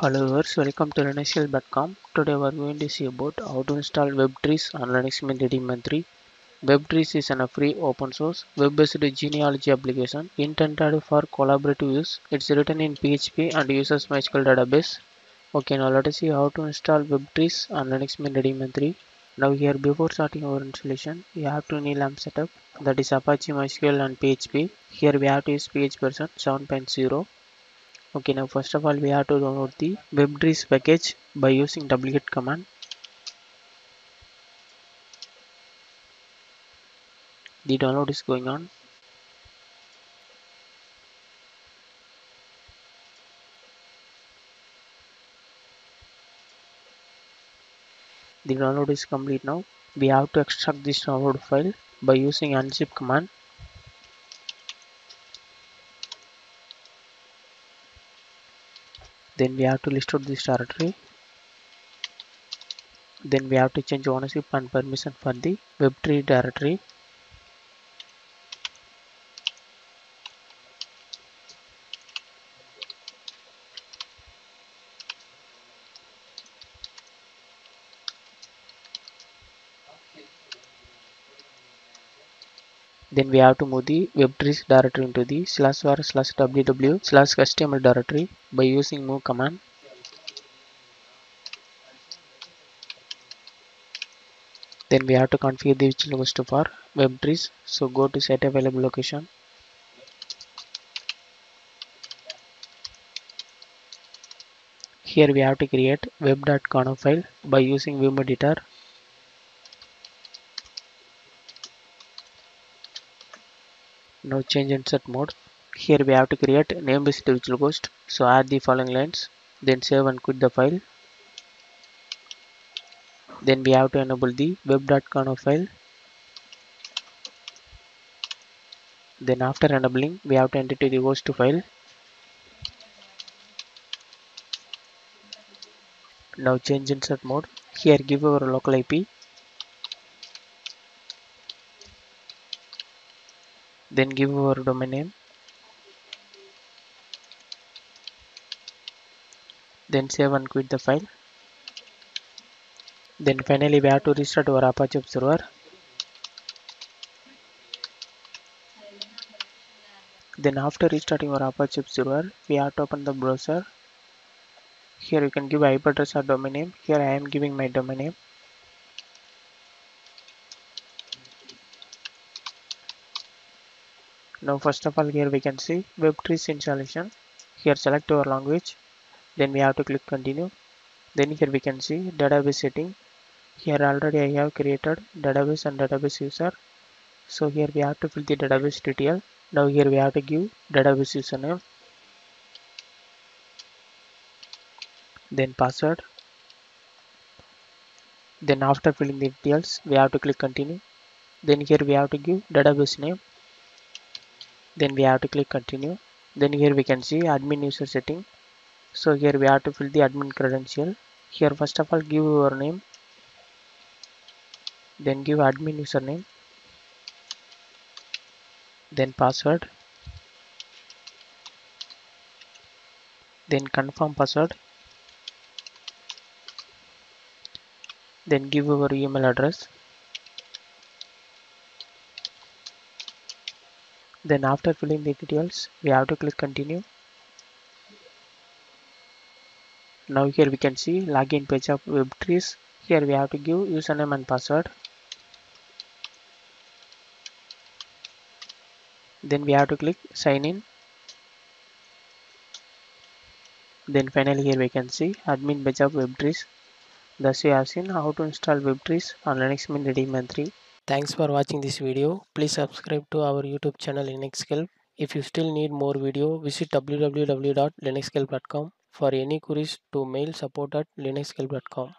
Hello viewers, welcome to linuxhelp.com. Today we are going to see about how to install WebTrees on Linux Mint Daemon 3. WebTrees is a free open source web-based genealogy application intended for collaborative use. It's written in PHP and uses MySQL database. Okay, now let us see how to install WebTrees on Linux Mint Daemon 3. Now here before starting our installation, we have to need LAMP setup that is Apache MySQL and PHP. Here we have to use PHP version 7.0 okay now first of all we have to download the webtrees package by using wget command. The download is going on. The download is complete now. We have to extract this download file by using unzip command then we have to list out this directory. Then we have to change ownership and permission for the webtree directory then we have to move the webtrees directory into the slash var slash ww slash html directory by using move command. Then we have to configure the which host for webtrees so go to set available location. Here we have to create web.conf file by using vim editor now change insert mode. Here we have to create name based virtual host so add the following lines then save and quit the file. Then we have to enable the web.conf file. Then after enabling we have to enter to the host file. Now change insert mode. Here give our local ip then give our domain name. Then save and quit the file. Then finally we have to restart our apache server. Then after restarting our apache server we have to open the browser. Here you can give ip address or domain name. Here i am giving my domain name now first of all here we can see webtrees installation. Here select our language. Then we have to click continue. Then here we can see database setting. Here already i have created database and database user. So here we have to fill the database detail. Now here we have to give database username. Then password. Then after filling the details we have to click continue. Then here we have to give database name then we have to click continue. Then here we can see admin user setting. So here we have to fill the admin credential. Here first of all give your name. Then give admin username. Then password. Then confirm password. Then give our email address then after filling the details we have to click continue. Now here we can see login page of webtrees here we have to give username and password. Then we have to click sign in. Then finally here we can see admin page of webtrees thus we have seen how to install webtrees on linux mint daemon 3 Thanks for watching this video. Please subscribe to our YouTube channel Linuxhelp. If you still need more video, visit www.linuxhelp.com. For any queries to mail support at linuxhelp.com.